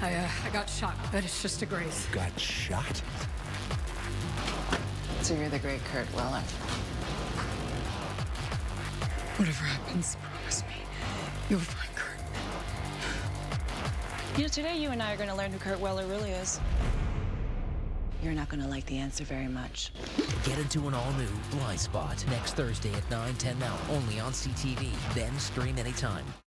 I, uh, I got shot, but it's just a graze. You Got shot? So you're the great Kurt Weller. Whatever happens, promise me you'll find Kurt. You know, today you and I are going to learn who Kurt Weller really is. You're not going to like the answer very much. Get into an all-new Blindspot next Thursday at 9, 10 now, only on CTV. Then stream anytime.